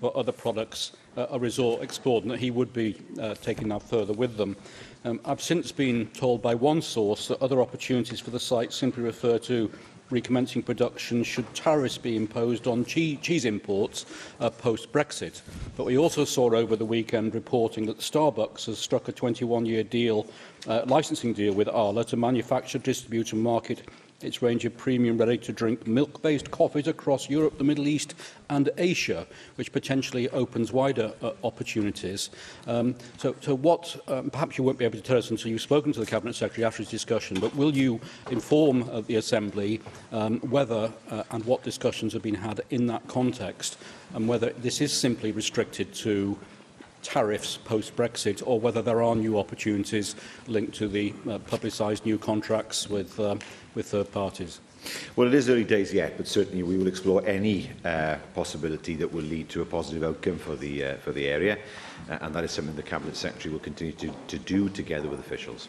for other products uh, are resort explored and that he would be uh, taking that further with them. Um, I've since been told by one source that other opportunities for the site simply refer to recommencing production should tariffs be imposed on cheese imports uh, post-Brexit. But we also saw over the weekend reporting that Starbucks has struck a 21-year deal, uh, licensing deal with Arla to manufacture, distribute and market its range of premium ready-to-drink milk-based coffees across Europe, the Middle East and Asia, which potentially opens wider uh, opportunities. Um, so, so what, um, perhaps you won't be able to tell us until you've spoken to the Cabinet Secretary after his discussion, but will you inform uh, the Assembly um, whether uh, and what discussions have been had in that context and whether this is simply restricted to tariffs post-Brexit or whether there are new opportunities linked to the uh, publicised new contracts with, uh, with third parties? Well, it is early days yet, but certainly we will explore any uh, possibility that will lead to a positive outcome for the, uh, for the area, uh, and that is something the Cabinet Secretary will continue to, to do together with officials.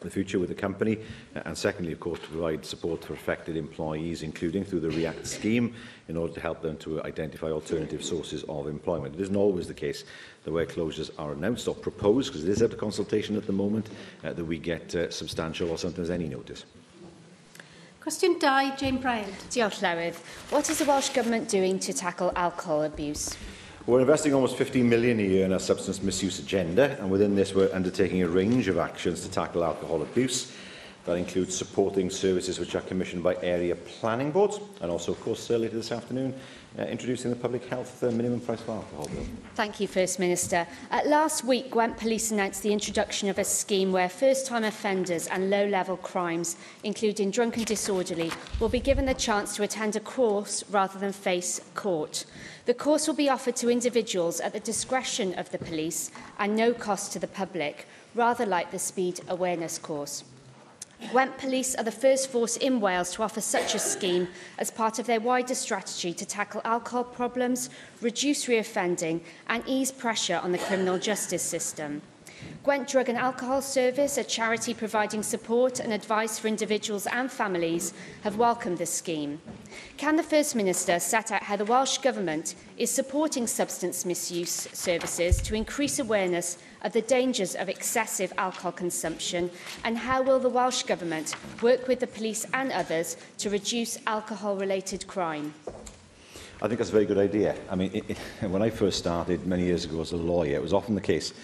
the future with the company uh, and secondly of course to provide support for affected employees including through the REACT scheme in order to help them to identify alternative sources of employment. It isn't always the case that where closures are announced or proposed because it is at of consultation at the moment uh, that we get uh, substantial or sometimes any notice. Question 2, Jane Bryant. Diolch, Llywydd. What is the Welsh Government doing to tackle alcohol abuse? We're investing almost 15 million a year in our substance misuse agenda, and within this we're undertaking a range of actions to tackle alcohol abuse. That includes supporting services which are commissioned by area planning boards, and also, of course, earlier this afternoon, uh, introducing the Public Health uh, Minimum Price for Alcohol Bill. Thank you, First Minister. Uh, last week, Gwent Police announced the introduction of a scheme where first-time offenders and low-level crimes, including drunk and disorderly, will be given the chance to attend a course rather than face court. The course will be offered to individuals at the discretion of the police and no cost to the public, rather like the speed awareness course. Gwent Police are the first force in Wales to offer such a scheme as part of their wider strategy to tackle alcohol problems, reduce reoffending and ease pressure on the criminal justice system. Gwent Drug and Alcohol Service, a charity providing support and advice for individuals and families, have welcomed this scheme. Can the First Minister set out how the Welsh Government is supporting substance misuse services to increase awareness of the dangers of excessive alcohol consumption and how will the Welsh Government work with the police and others to reduce alcohol-related crime? I think that's a very good idea. I mean, it, it, when I first started many years ago as a lawyer, it was often the case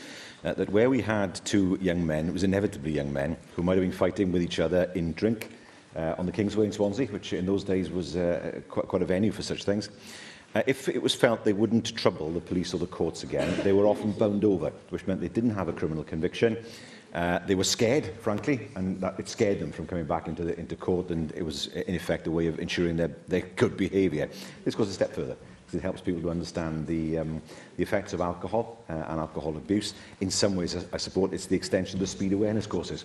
uh, that where we had two young men, it was inevitably young men, who might have been fighting with each other in drink uh, on the Kingsway in Swansea, which in those days was uh, quite, quite a venue for such things. Uh, if it was felt they wouldn't trouble the police or the courts again, they were often bound over, which meant they didn't have a criminal conviction. Uh, they were scared, frankly, and that it scared them from coming back into, the, into court, and it was, in effect, a way of ensuring their, their good behaviour. This goes a step further because it helps people to understand the, um, the effects of alcohol uh, and alcohol abuse. In some ways, I, I support it's the extension of the speed awareness courses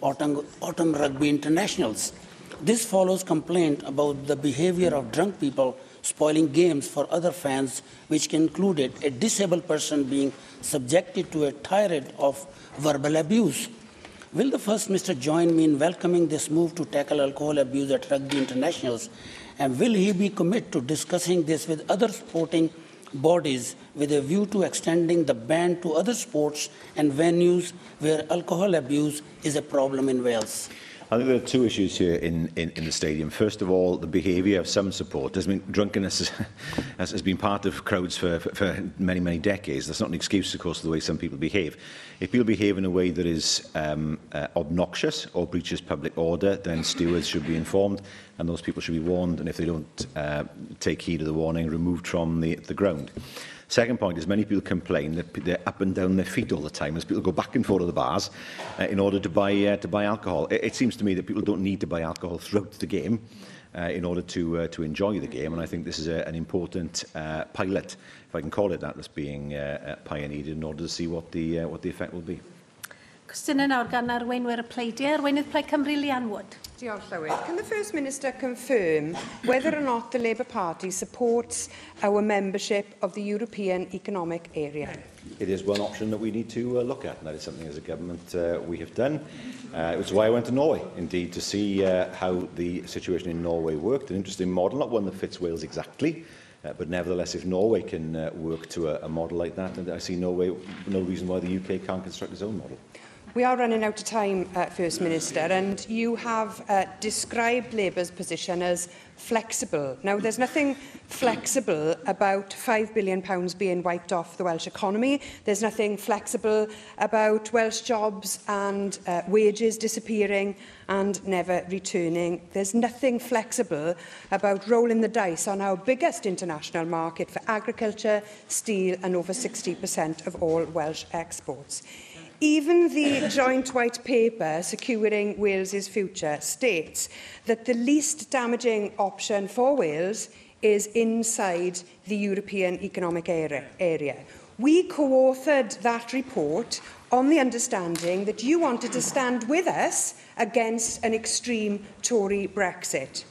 autumn, autumn Rugby Internationals. This follows complaint about the behaviour of drunk people spoiling games for other fans, which included a disabled person being subjected to a tirade of verbal abuse. Will the First Minister join me in welcoming this move to tackle alcohol abuse at rugby internationals? And will he be committed to discussing this with other sporting bodies with a view to extending the ban to other sports and venues where alcohol abuse is a problem in Wales? I think there are two issues here in, in, in the stadium. First of all, the behaviour of some supporters. I mean, drunkenness has, has been part of crowds for, for, for many, many decades. That's not an excuse, of course, for the way some people behave. If people behave in a way that is um, uh, obnoxious or breaches public order, then stewards should be informed and those people should be warned. And if they don't uh, take heed of the warning, removed from the, the ground. Second point is many people complain that they're up and down their feet all the time as people go back and forth to the bars uh, in order to buy, uh, to buy alcohol. It, it seems to me that people don't need to buy alcohol throughout the game uh, in order to uh, to enjoy the game. And I think this is a, an important uh, pilot, if I can call it that, that's being uh, uh pioneered in order to see what the uh, what the effect will be. Cwestiynau nawr gan arweinwyr y pleidiau. Arweinydd Plaid Cymru, Lian Wood. Diolch, Llywyd. Can the First Minister confirm whether or not the Labour Party supports our membership of the European Economic Area? It is one option that we need to uh, look at, and that is something as a government uh, we have done. Uh, was why I went to Norway, indeed, to see uh, how the situation in Norway worked. An interesting model, not one that fits Wales exactly, Uh, but nevertheless, if Norway can uh, work to a, a model like that, then I see Norway, no reason why the UK can't construct its own model. We are running out of time, uh, First Minister, and you have uh, described Labour's position as flexible. Now, there's nothing flexible about £5 billion pounds being wiped off the Welsh economy. There's nothing flexible about Welsh jobs and uh, wages disappearing and never returning. There's nothing flexible about rolling the dice on our biggest international market for agriculture, steel and over 60% of all Welsh exports. Even the joint white paper, Securing Wales's Future, states that the least damaging option for Wales is inside the European Economic Area. We co-authored that report on the understanding that you wanted to stand with us against an extreme Tory Brexit.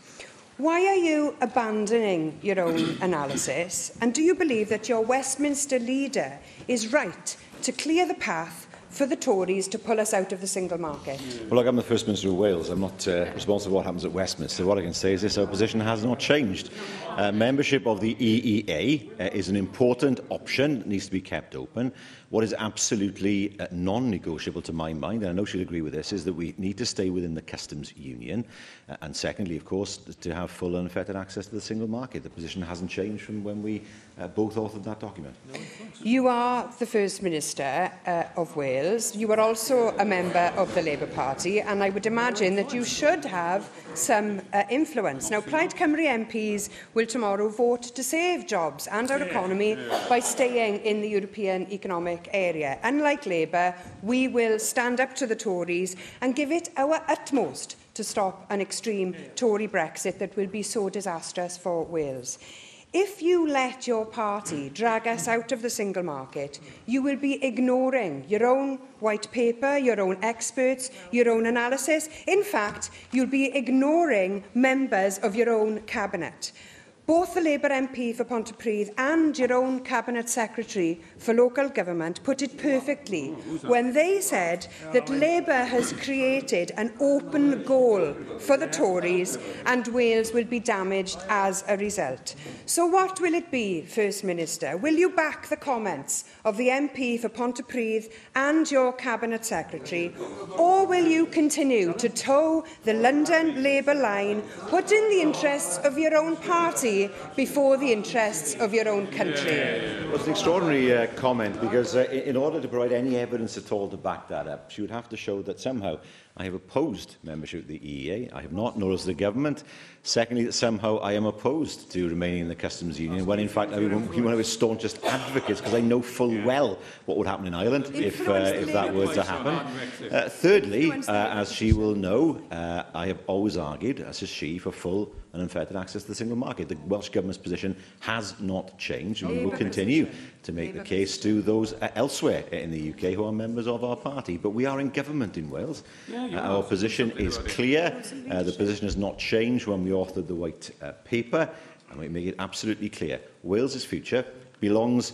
Why are you abandoning your own analysis? And do you believe that your Westminster leader is right to clear the path for the Tories to pull us out of the single market? Hmm. Well, look, I'm the First Minister of Wales. I'm not uh, responsible for what happens at Westminster. What I can say is this, our position has not changed. Uh, membership of the EEA uh, is an important option, needs to be kept open. What is absolutely uh, non-negotiable to my mind, and I know she'll agree with this, is that we need to stay within the customs union. Uh, and secondly, of course, to have full and unfettered access to the single market. The position hasn't changed from when we uh, both authored that document. No, you are the First Minister uh, of Wales. You are also a member of the Labour Party, and I would imagine that you should have some uh, influence. Now, Plaid Cymru MPs will tomorrow vote to save jobs and our economy by staying in the European Economic Area. Unlike Labour, we will stand up to the Tories and give it our utmost to stop an extreme Tory Brexit that will be so disastrous for Wales. If you let your party drag us out of the single market, you will be ignoring your own white paper, your own experts, your own analysis. In fact, you'll be ignoring members of your own cabinet. Both the Labour MP for Pontypridd and your own Cabinet Secretary for Local Government put it perfectly when they said that Labour has created an open goal for the Tories and Wales will be damaged as a result. So what will it be, First Minister? Will you back the comments of the MP for Pontypridd and your Cabinet Secretary, or will you continue to toe the London Labour line, put in the interests of your own party before the interests of your own country. Well, it's an extraordinary uh, comment because uh, in order to provide any evidence at all to back that up, she would have to show that somehow I have opposed membership of the EEA. I have not, nor has the government. Secondly, that somehow I am opposed to remaining in the customs union, when in fact I would be one of his staunchest advocates, because I know full well what would happen in Ireland if, uh, if that were to happen. Uh, thirdly, uh, as she will know, uh, I have always argued, as is she, for full and unfettered access to the single market. The Welsh Government's position has not changed and we will continue to make the case to those uh, elsewhere in the UK who are members of our party. But we are in government in Wales. Yeah, uh, our position is already. clear. Uh, the position has not changed when we authored the White uh, Paper. And we make it absolutely clear. Wales's future belongs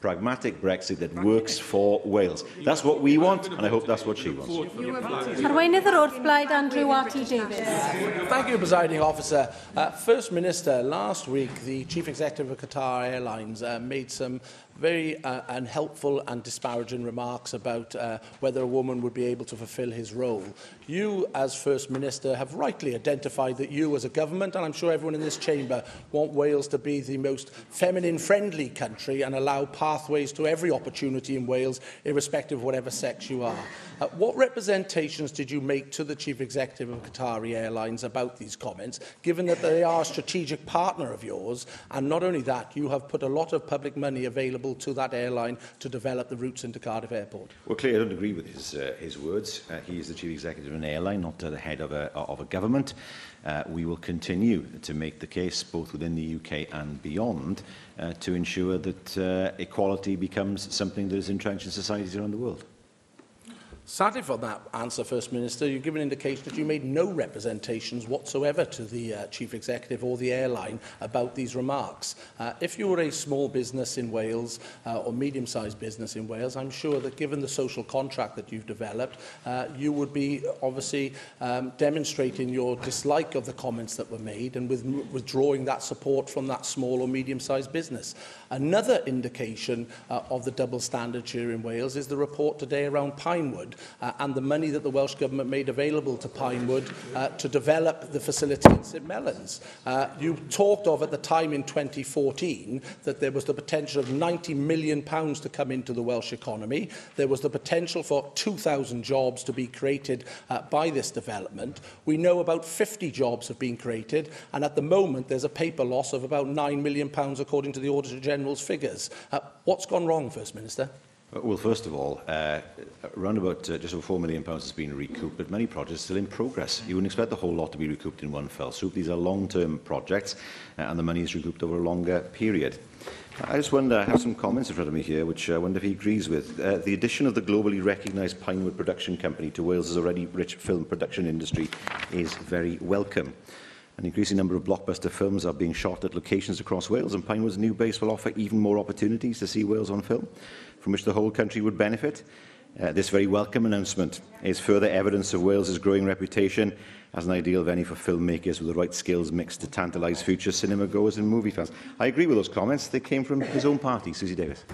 pragmatic Brexit that works for Wales. That's what we want, and I hope that's what she wants. Arweinydd yr wrth blaid Andrew Watty Davies. Thank you, Presiding Officer. Uh, First Minister, last week the Chief Executive of Qatar Airlines uh, made some very uh, unhelpful and disparaging remarks about uh, whether a woman would be able to fulfil his role. You, as First Minister, have rightly identified that you as a government, and I'm sure everyone in this chamber, want Wales to be the most feminine-friendly country and allow pathways to every opportunity in Wales, irrespective of whatever sex you are. Uh, what representations did you make to the Chief Executive of Qatari Airlines about these comments, given that they are a strategic partner of yours, and not only that, you have put a lot of public money available available to that airline to develop the routes into Cardiff Airport. Well, clearly I don't agree with his, uh, his words. Uh, he is the chief executive of an airline, not uh, the head of a, uh, of a government. Uh, we will continue to make the case, both within the UK and beyond, uh, to ensure that uh, equality becomes something that is entrenched in societies around the world. Sadly for that answer, First Minister, you give an indication that you made no representations whatsoever to the uh, Chief Executive or the airline about these remarks. Uh, if you were a small business in Wales uh, or medium-sized business in Wales, I'm sure that given the social contract that you've developed, uh, you would be obviously um, demonstrating your dislike of the comments that were made and with withdrawing that support from that small or medium-sized business. Another indication uh, of the double standard here in Wales is the report today around Pinewood, uh, and the money that the Welsh Government made available to Pinewood uh, to develop the facility in St Mellons. Uh, you talked of at the time in 2014 that there was the potential of 90 million pounds to come into the Welsh economy. There was the potential for 2,000 jobs to be created uh, by this development. We know about 50 jobs have been created and at the moment there's a paper loss of about 9 million pounds according to the Auditor General's figures. Uh, what's gone wrong, First Minister? Uh, well, first of all, uh, around about uh, just over £4 million pounds has been recouped, but many projects are still in progress. You wouldn't expect the whole lot to be recouped in one fell swoop. These are long-term projects, uh, and the money is recouped over a longer period. I just wonder, I have some comments in front of me here, which uh, I wonder if he agrees with. Uh, the addition of the globally recognised Pinewood Production Company to Wales's already rich film production industry is very welcome. An increasing number of blockbuster films are being shot at locations across Wales, and Pinewood's new base will offer even more opportunities to see Wales on film from which the whole country would benefit. Uh, this very welcome announcement is further evidence of Wales's growing reputation as an ideal venue for filmmakers with the right skills mixed to tantalise future cinema goers and movie fans. I agree with those comments. They came from his own party, Susie Davis.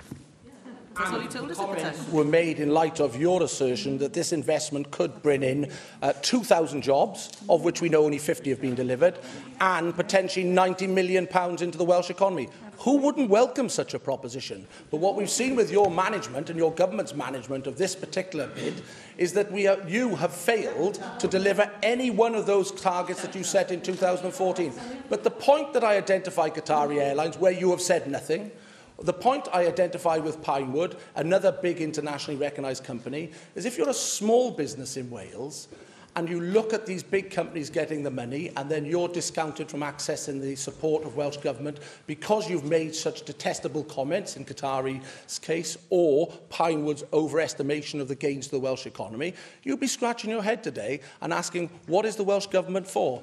Were made in light of your assertion that this investment could bring in uh, 2,000 jobs, of which we know only 50 have been delivered, and potentially 90 million pounds into the Welsh economy. Who wouldn't welcome such a proposition? But what we've seen with your management and your government's management of this particular bid is that we are, you have failed to deliver any one of those targets that you set in 2014. But the point that I identify Qatari Airlines, where you have said nothing, the point I identified with Pinewood, another big internationally recognised company, is if you're a small business in Wales, and you look at these big companies getting the money and then you're discounted from access in the support of Welsh Government because you've made such detestable comments in Qatari's case or Pinewood's overestimation of the gains to the Welsh economy, you'd be scratching your head today and asking, what is the Welsh Government for?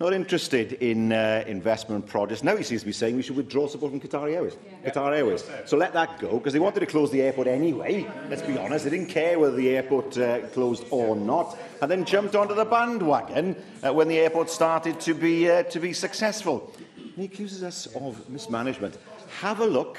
not interested in uh, investment projects. Now he seems to be saying we should withdraw support from Qatar Airways. Yeah. Qatar Airways. So let that go, because they wanted to close the airport anyway. Let's be honest, they didn't care whether the airport uh, closed or not and then jumped onto the bandwagon uh, when the airport started to be, uh, to be successful. And he accuses us of mismanagement. Have a look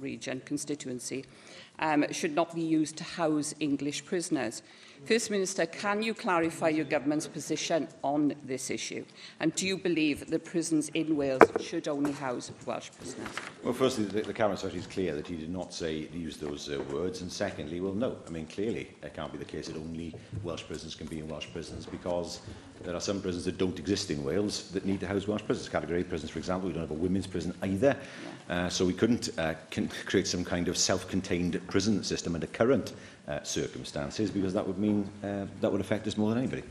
region constituency um, should not be used to house English prisoners. First Minister, can you clarify your government's position on this issue? And do you believe that prisons in Wales should only house Welsh prisoners? Well, firstly, the, the Cabinet Secretary is clear that he did not say use those uh, words. And secondly, well, no. I mean, clearly, it can't be the case that only Welsh prisons can be in Welsh prisons because there are some prisons that don't exist in Wales that need to house Welsh prisons. Category A prisons, for example, we don't have a women's prison either. Yeah. Uh, so we couldn't uh, create some kind of self-contained prison system under current Uh, circumstances, because that would mean uh, that would affect us more than anybody.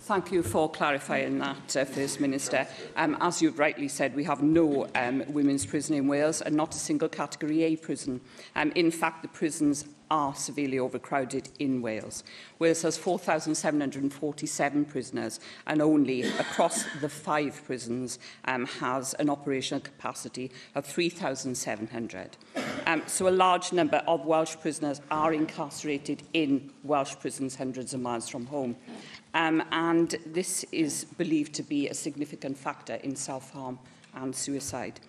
Thank you for clarifying that, uh, First Minister. Um, as you've rightly said, we have no um, women's prison in Wales and not a single Category A prison. Um, in fact, the prisons are severely overcrowded in Wales. Wales has 4,747 prisoners and only across the five prisons um, has an operational capacity of 3,700. Um, so a large number of Welsh prisoners are incarcerated in Welsh prisons hundreds of miles from home. Um, and this is believed to be a significant factor in self-harm and suicide.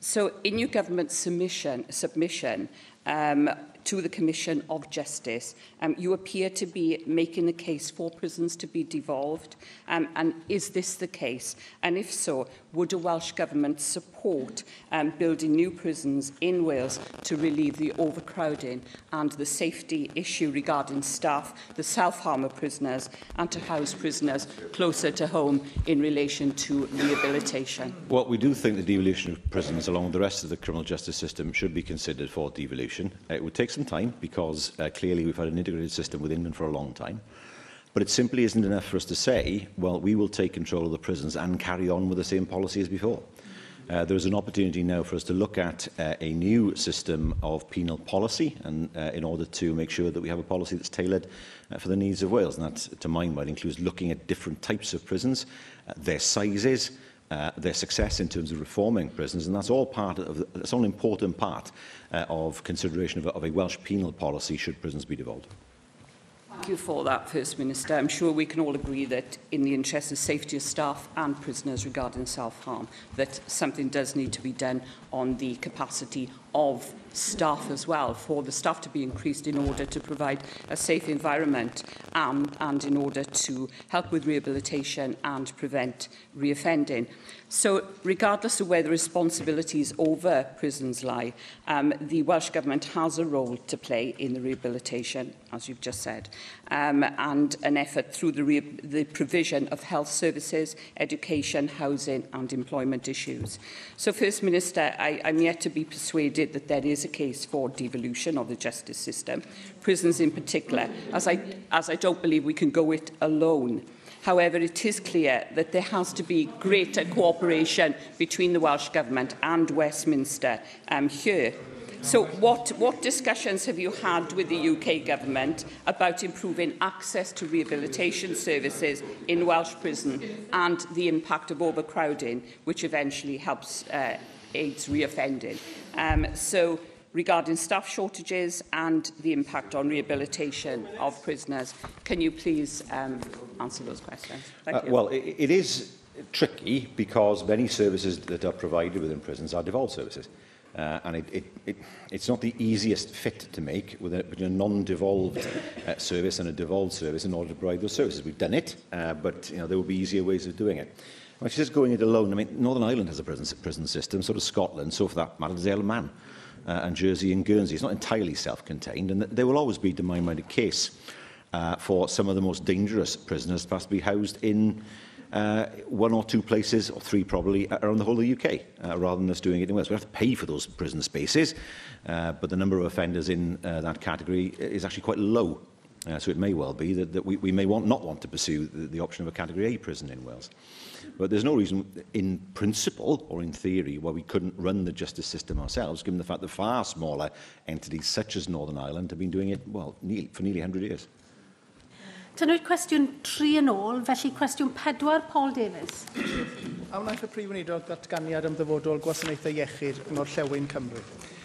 So in your government submission, submission um, to the Commission of Justice, um, you appear to be making the case for prisons to be devolved. Um, and is this the case? And if so, would a Welsh Government support um, building new prisons in Wales to relieve the overcrowding and the safety issue regarding staff, the self-harm of prisoners and to house prisoners closer to home in relation to rehabilitation? Well, we do think the devolution of prisons along with the rest of the criminal justice system should be considered for devolution. It would take some time because uh, clearly we've had an integrated system with England for a long time. But it simply isn't enough for us to say, well, we will take control of the prisons and carry on with the same policy as before. Uh, there is an opportunity now for us to look at uh, a new system of penal policy and uh, in order to make sure that we have a policy that's tailored uh, for the needs of Wales. And that, to my mind, includes looking at different types of prisons, uh, their sizes, uh, their success in terms of reforming prisons, and that's all part of that's all an important part uh, of consideration of, of a Welsh penal policy should prisons be devolved you for that, First Minister. I'm sure we can all agree that in the interest of safety of staff and prisoners regarding self-harm, that something does need to be done on the capacity of staff as well, for the staff to be increased in order to provide a safe environment um, and in order to help with rehabilitation and prevent reoffending. So regardless of where the responsibilities over prisons lie, um, the Welsh Government has a role to play in the rehabilitation, as you've just said, um, and an effort through the, the provision of health services, education, housing and employment issues. So First Minister, I, I'm yet to be persuaded stated that there is a case for devolution of the justice system, prisons in particular, as I, as I don't believe we can go it alone. However, it is clear that there has to be greater cooperation between the Welsh Government and Westminster um, here. So what, what discussions have you had with the UK Government about improving access to rehabilitation services in Welsh prison and the impact of overcrowding, which eventually helps uh, AIDS reoffending. Um, so regarding staff shortages and the impact on rehabilitation of prisoners. Can you please um, answer those questions? Thank uh, you. uh, Well, it, it is tricky because many services that are provided within prisons are devolved services. Uh, and it, it, it, it's not the easiest fit to make with a, a non-devolved uh, service and a devolved service in order to provide those services. We've done it, uh, but you know, there will be easier ways of doing it. Well, she's going it alone. I mean, Northern Ireland has a prison, prison system, sort of Scotland, so for that matter, there's Man uh, and Jersey and Guernsey. It's not entirely self-contained, and there will always be, to my mind, a case uh, for some of the most dangerous prisoners perhaps to be housed in uh, one or two places, or three probably, uh, around the whole of the UK, uh, rather than us doing it in Wales. We have to pay for those prison spaces, uh, but the number of offenders in uh, that category is actually quite low. Uh, so it may well be that, that we, we may want, not want to pursue the, the option of a Category A prison in Wales. But there's no reason in principle or in theory why we couldn't run the justice system ourselves, given the fact that far smaller entities such as Northern Ireland have been doing it, well, nearly, for nearly 100 years. Tynwyd cwestiwn tri yn ôl, felly cwestiwn pedwar Paul Davies. A wnaeth y prif wneud o ddatganiad am ddyfodol gwasanaethau iechyd yn o'r Cymru.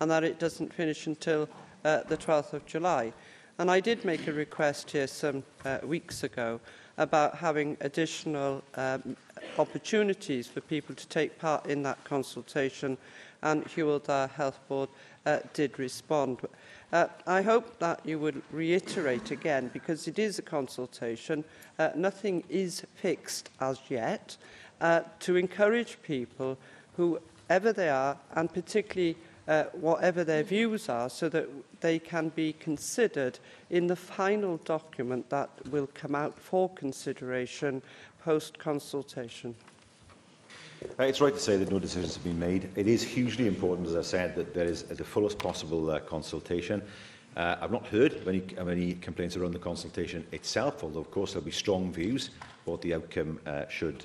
and that it doesn't finish until uh, the 12th of July. And I did make a request here some uh, weeks ago about having additional um, opportunities for people to take part in that consultation and Hewell Health Board uh, did respond. Uh, I hope that you would reiterate again, because it is a consultation, uh, nothing is fixed as yet, uh, to encourage people, whoever they are, and particularly uh, whatever their views are, so that they can be considered in the final document that will come out for consideration post-consultation. Uh, it's right to say that no decisions have been made. It is hugely important, as I said, that there is uh, the fullest possible uh, consultation. Uh, I've not heard of any, of any complaints around the consultation itself, although, of course, there'll be strong views what the outcome uh, should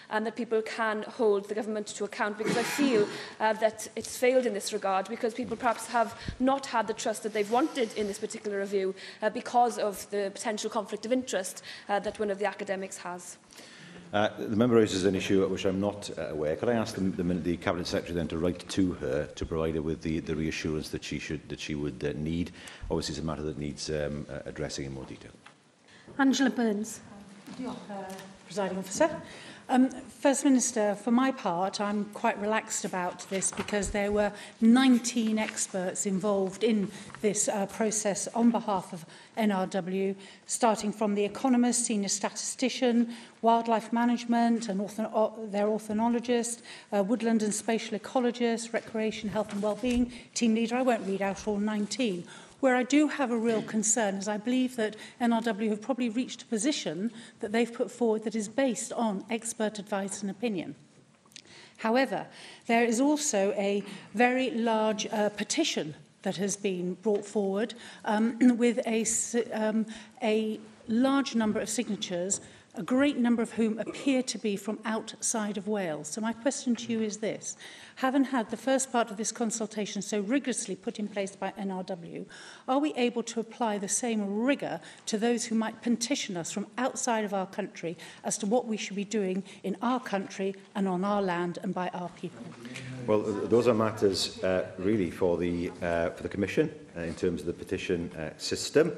and that people can hold the government to account because I feel uh, that it's failed in this regard because people perhaps have not had the trust that they've wanted in this particular review uh, because of the potential conflict of interest uh, that one of the academics has. Uh, the member raises an issue at which I'm not uh, aware. Could I ask the, the, the Cabinet Secretary then to write to her to provide her with the, the reassurance that she, should, that she would uh, need? Obviously, it's a matter that needs um, uh, addressing in more detail. Angela Burns. Diolch, uh, presiding officer. Um, First Minister, for my part, I'm quite relaxed about this because there were 19 experts involved in this uh, process on behalf of NRW, starting from the economist, senior statistician, wildlife management, and ortho their orthonologist, uh, woodland and spatial ecologist, recreation, health and well-being team leader. I won't read out all 19. Where I do have a real concern is I believe that NRW have probably reached a position that they've put forward that is based on expert advice and opinion. However, there is also a very large uh, petition that has been brought forward um, with a, um, a large number of signatures, a great number of whom appear to be from outside of Wales. So my question to you is this. Having had the first part of this consultation so rigorously put in place by NRW, are we able to apply the same rigour to those who might petition us from outside of our country as to what we should be doing in our country and on our land and by our people? Well, those are matters uh, really for the, uh, for the Commission uh, in terms of the petition uh, system.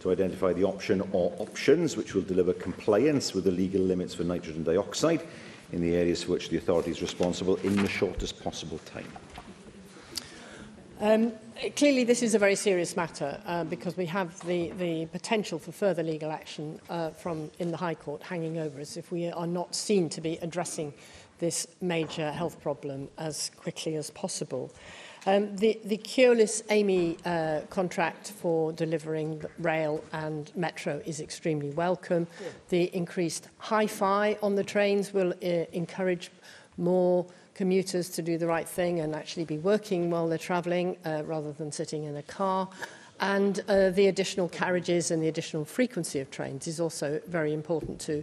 to identify the option or options which will deliver compliance with the legal limits for nitrogen dioxide in the areas for which the authority is responsible in the shortest possible time. Um, clearly, this is a very serious matter uh, because we have the, the potential for further legal action uh, from in the High Court hanging over us if we are not seen to be addressing this major health problem as quickly as possible. Um, the, the Keolis Amy uh, contract for delivering rail and metro is extremely welcome. Yeah. The increased hi fi on the trains will uh, encourage more. commuters to do the right thing and actually be working while they're travelling uh, rather than sitting in a car. And uh, the additional carriages and the additional frequency of trains is also very important to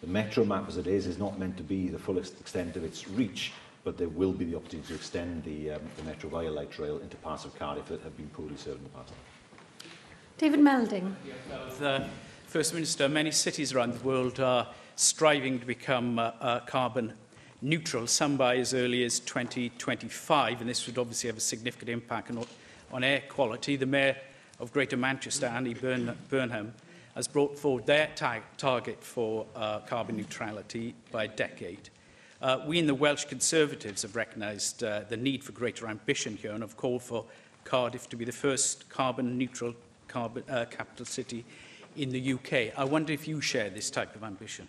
the metro map as it is is not meant to be the fullest extent of its reach, but there will be the opportunity to extend the, um, the metro via light rail into parts of Cardiff that have been poorly served in the past. David Melding. The First Minister, many cities around the world are striving to become uh, uh, carbon neutral, some by as early as 2025, and this would obviously have a significant impact on, on air quality. The Mayor of Greater Manchester, Andy Burn Burnham, has brought forward their ta target for uh, carbon neutrality by a decade. Uh, we in the Welsh Conservatives have recognised uh, the need for greater ambition here and have called for Cardiff to be the first carbon neutral carbon, uh, capital city in the UK. I wonder if you share this type of ambition.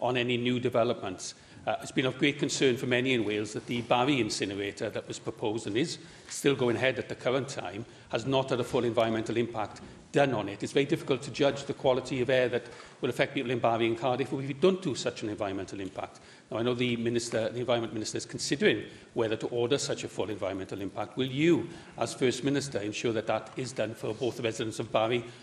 on any new developments. Uh, it's been of great concern for many in Wales that the Barry incinerator that was proposed and is still going ahead at the current time has not had a full environmental impact done on it. It's very difficult to judge the quality of air that will affect people in Barry and Cardiff if we don't do such an environmental impact. Now, I know the, Minister, the Environment Minister is considering whether to order such a full environmental impact. Will you, as First Minister, ensure that that is done for both the residents of Barry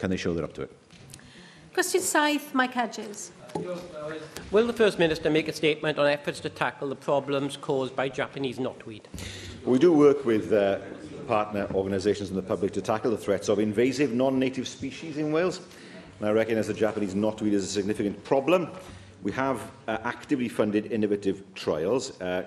Can they show they're up to it? Question Scythe, Mike Hedges. Will the First Minister make a statement on efforts to tackle the problems caused by Japanese knotweed? We do work with uh, partner organisations and the public to tackle the threats of invasive non-native species in Wales. And I recognise that Japanese knotweed is a significant problem. We have uh, actively funded innovative trials. Uh,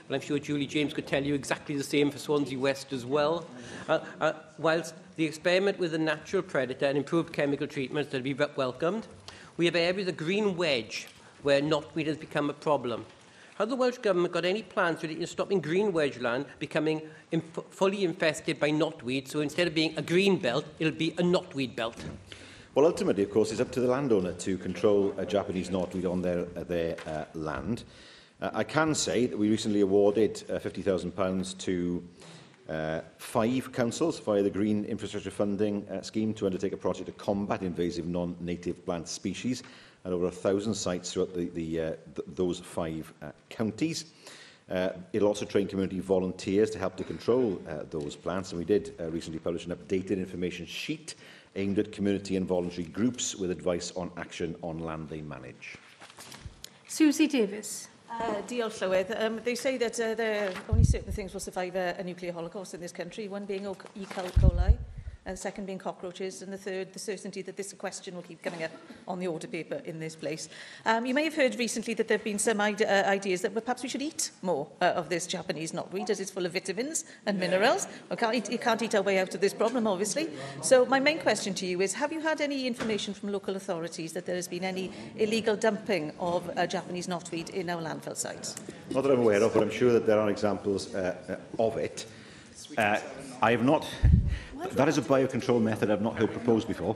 but I'm sure Julie James could tell you exactly the same for Swansea West as well. Uh, uh, whilst the experiment with a natural predator and improved chemical treatments that be welcomed, we have areas of green wedge where knotweed has become a problem. Has the Welsh Government got any plans for to stopping green wedge land becoming inf fully infested by knotweed, so instead of being a green belt, it'll be a knotweed belt? Well, ultimately, of course, it's up to the landowner to control a uh, Japanese knotweed on their, uh, their uh, land. Uh, I can say that we recently awarded uh, £50,000 to uh, five councils via the Green Infrastructure Funding uh, Scheme to undertake a project to combat invasive non-native plant species at over a thousand sites throughout the, the, uh, th those five uh, counties. Uh, it'll also train community volunteers to help to control uh, those plants, and we did uh, recently publish an updated information sheet aimed at community and voluntary groups with advice on action on land they manage. Susie Davis. Uh, Diolch Llywydd. Um, they say that uh, are only certain things will survive a, a nuclear holocaust in this country, one being E. coli, and second being cockroaches, and the third, the certainty that this question will keep coming up on the order paper in this place. Um, you may have heard recently that there have been some ide uh, ideas that perhaps we should eat more uh, of this Japanese knotweed, as it's full of vitamins and minerals. We can't eat, you can't eat our way out of this problem, obviously. So my main question to you is, have you had any information from local authorities that there has been any illegal dumping of uh, Japanese knotweed in our landfill sites? Not that I'm aware of, but I'm sure that there are examples uh, uh of it. Uh, I have not That is a biocontrol method I've not heard proposed before.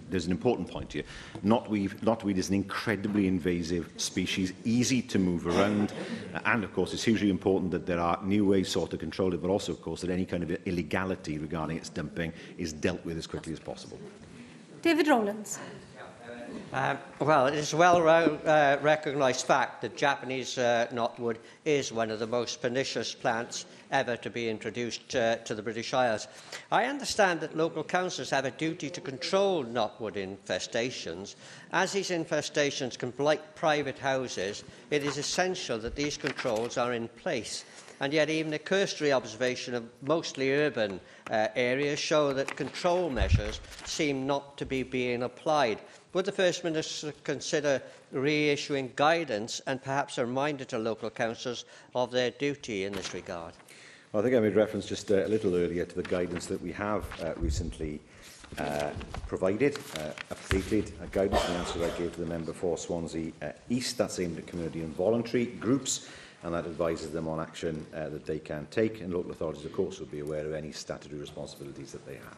there's an important point here. Knotweed, knotweed is an incredibly invasive species, easy to move around, uh, and of course it's hugely important that there are new ways sought to control it, but also of course that any kind of illegality regarding its dumping is dealt with as quickly as possible. David Rowlands. Um, well, it is a well uh, recognised fact that Japanese uh, knotwood is one of the most pernicious plants ever to be introduced uh, to the British Isles. I understand that local councils have a duty to control knotwood infestations. As these infestations can blight private houses, it is essential that these controls are in place. And yet even a cursory observation of mostly urban uh, areas show that control measures seem not to be being applied. Would the First Minister consider reissuing guidance and perhaps a reminder to local councils of their duty in this regard? Well, I think I made reference just uh, a little earlier to the guidance that we have uh, recently uh, provided, uh, updated a guidance and answer I gave to the member for Swansea uh, East. That's aimed at community and voluntary groups and that advises them on action uh, that they can take. And local authorities, of course, will be aware of any statutory responsibilities that they have.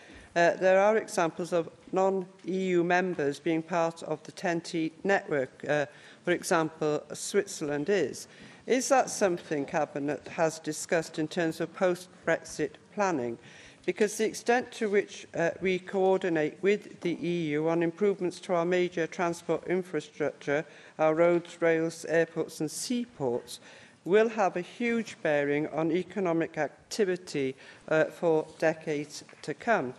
uh, there are examples of non-EU members being part of the ten t network. Uh, for example, Switzerland is. Is that something Cabinet has discussed in terms of post-Brexit planning? Because the extent to which uh, we coordinate with the EU on improvements to our major transport infrastructure, our roads, rails, airports and seaports, will have a huge bearing on economic activity uh, for decades to come.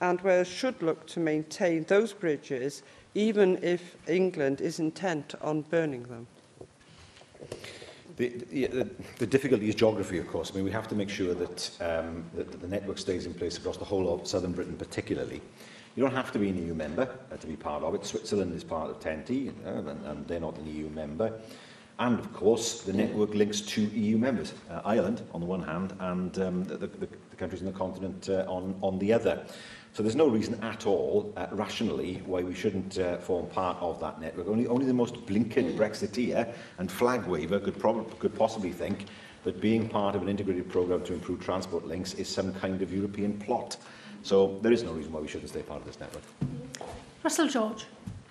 And Wales should look to maintain those bridges even if England is intent on burning them. The, the, the difficulty is geography, of course. I mean, we have to make sure that, um, that, the network stays in place across the whole of southern Britain particularly. You don't have to be an EU member uh, to be part of it. Switzerland is part of TEN-T, you uh, know, and, and they're not an EU member and of course the network links to EU members, uh, Ireland on the one hand and um, the, the, the countries in the continent uh, on, on the other. So there's no reason at all, uh, rationally, why we shouldn't uh, form part of that network. Only, only the most blinkered Brexiteer and flag waver could, could possibly think that being part of an integrated programme to improve transport links is some kind of European plot. So there is no reason why we shouldn't stay part of this network. Russell George.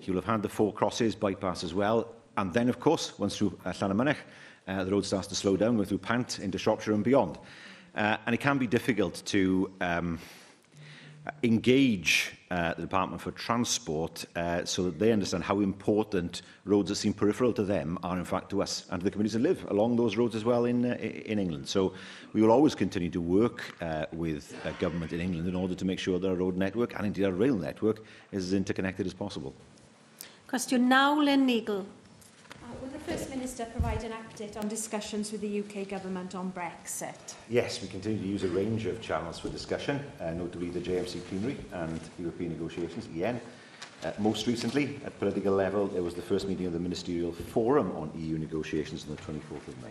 He will have had the Four Crosses bypass as well. And then, of course, once through uh, Llanamanech, uh, the road starts to slow down, going through Pant into Shropshire and beyond. Uh, and it can be difficult to um, uh, engage uh, the Department for Transport uh, so that they understand how important roads that seem peripheral to them are in fact to us and to the communities that live along those roads as well in, uh, in England. So we will always continue to work uh, with uh, government in England in order to make sure that our road network and indeed our rail network is as interconnected as possible. Question now, Len Neagle. Minister provide an update on discussions with the UK Government on Brexit? Yes, we continue to use a range of channels for discussion, uh, notably the JMC Plenary and European Negotiations, EN. Uh, most recently, at political level, there was the first meeting of the Ministerial Forum on EU negotiations on the 24th of May.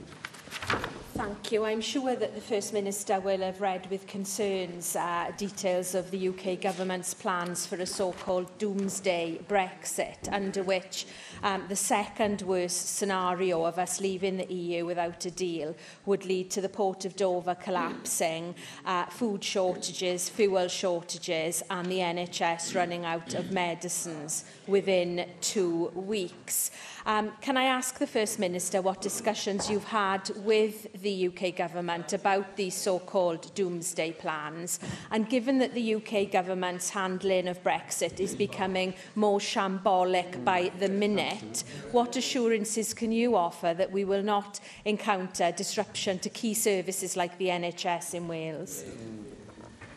Thank you. I'm sure that the First Minister will have read with concerns uh, details of the UK Government's plans for a so-called doomsday Brexit, under which um, the second worst scenario of us leaving the EU without a deal would lead to the Port of Dover collapsing, uh, food shortages, fuel shortages and the NHS running out of medicines within two weeks. Um, can I ask the First Minister what discussions you've had with the UK government about these so-called doomsday plans? And given that the UK government's handling of Brexit is becoming more shambolic by the minute, yet, what assurances can you offer that we will not encounter disruption to key services like the NHS in Wales?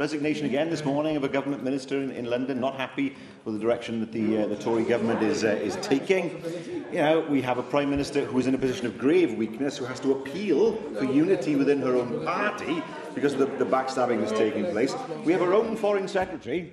Resignation again this morning of a government minister in, in London, not happy with the direction that the, uh, the Tory government is, uh, is taking. You know, we have a prime minister who is in a position of grave weakness, who has to appeal for unity within her own party because of the, the backstabbing that's taking place. We have our own foreign secretary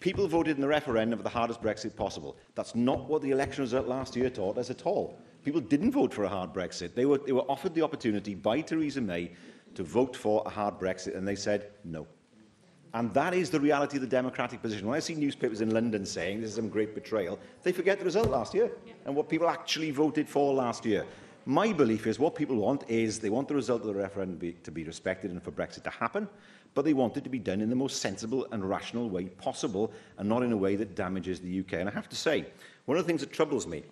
People voted in the referendum for the hardest Brexit possible. That's not what the election result last year taught us at all. People didn't vote for a hard Brexit. They were, they were offered the opportunity by Theresa May to vote for a hard Brexit, and they said no. And that is the reality of the democratic position. When I see newspapers in London saying this is some great betrayal, they forget the result last year yeah. and what people actually voted for last year. My belief is what people want is they want the result of the referendum be, to be respected and for Brexit to happen but they want it to be done in the most sensible and rational way possible and not in a way that damages the UK. And I have to say, one of the things that troubles me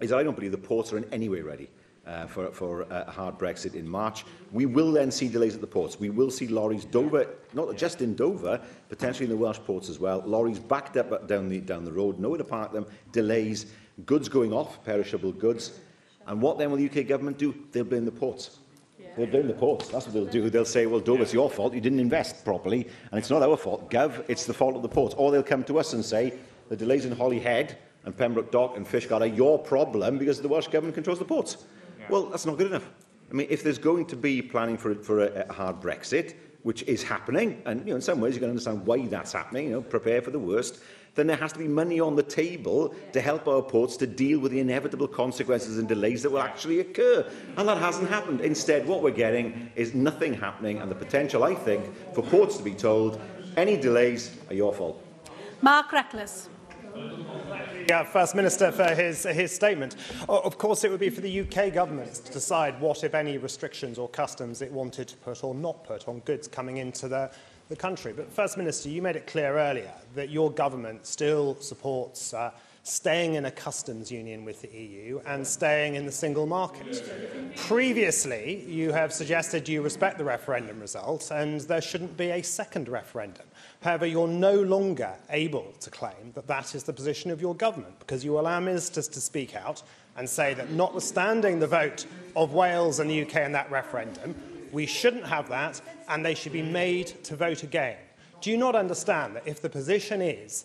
is that I don't believe the ports are in any way ready uh, for, for uh, a hard Brexit in March. We will then see delays at the ports. We will see lorries Dover, not yeah. just in Dover, potentially in the Welsh ports as well, lorries backed up uh, down the, down the road, nowhere to park them, delays, goods going off, perishable goods. And what then will the UK government do? They'll blame the ports. Yeah. They'll blame the ports. That's what they'll do. They'll say, well, Doug, it's your fault. You didn't invest properly. And it's not our fault, Gov. It's the fault of the ports. Or they'll come to us and say, the delays in Holyhead and Pembroke Dock and Fishguard are your problem because the Welsh Government controls the ports. Yeah. Well, that's not good enough. I mean, if there's going to be planning for, for a, a hard Brexit, which is happening, and you know, in some ways you can understand why that's happening, you know, prepare for the worst, then there has to be money on the table to help our ports to deal with the inevitable consequences and delays that will actually occur. And that hasn't happened. Instead, what we're getting is nothing happening and the potential, I think, for ports to be told any delays are your fault. Mark Reckless. Yeah, First Minister for his, his statement. Of course, it would be for the UK government to decide what, if any, restrictions or customs it wanted to put or not put on goods coming into the the country. But, First Minister, you made it clear earlier that your government still supports uh, staying in a customs union with the EU and staying in the single market. Previously, you have suggested you respect the referendum result and there shouldn't be a second referendum. However, you're no longer able to claim that that is the position of your government because you allow ministers to speak out and say that notwithstanding the vote of Wales and the UK in that referendum, we shouldn't have that, and they should be made to vote again. Do you not understand that if the position is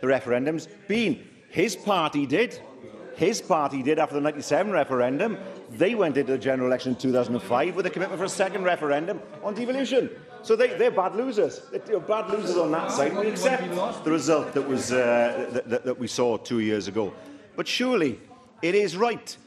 The referendum's been. His party did. His party did after the 97 referendum. They went into the general election in 2005 with a commitment for a second referendum on devolution. So they, they're bad losers. They're bad losers on that side. We accept the result that, was, uh, that, that, that we saw two years ago. But surely it is right